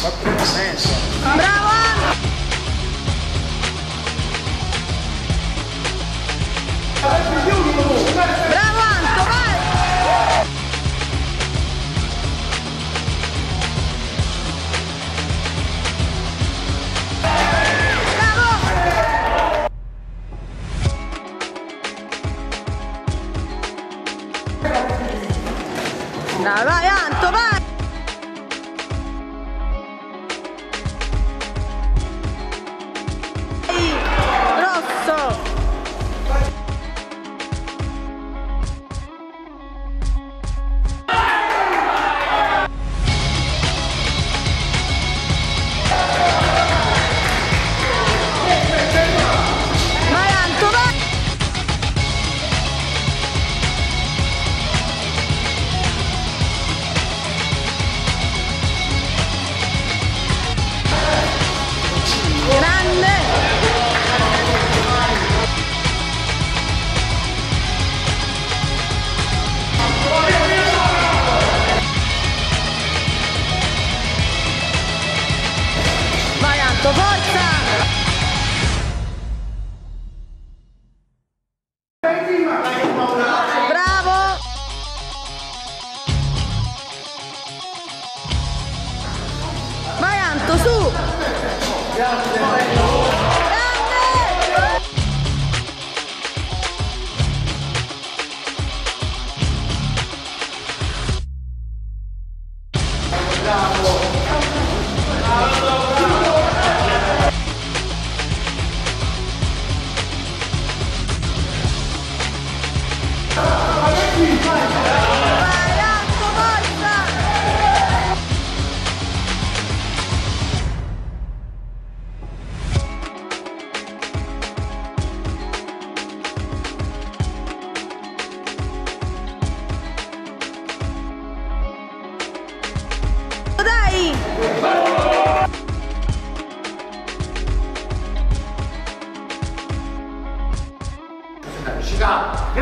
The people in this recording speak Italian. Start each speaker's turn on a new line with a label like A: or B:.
A: Ma senso.
B: Bravo! Bravo Anto, vai! Bravo! Dai, vai Anto, vai! Anto, forza! Bravo! Vai Anto, su! 파이팅! 시작!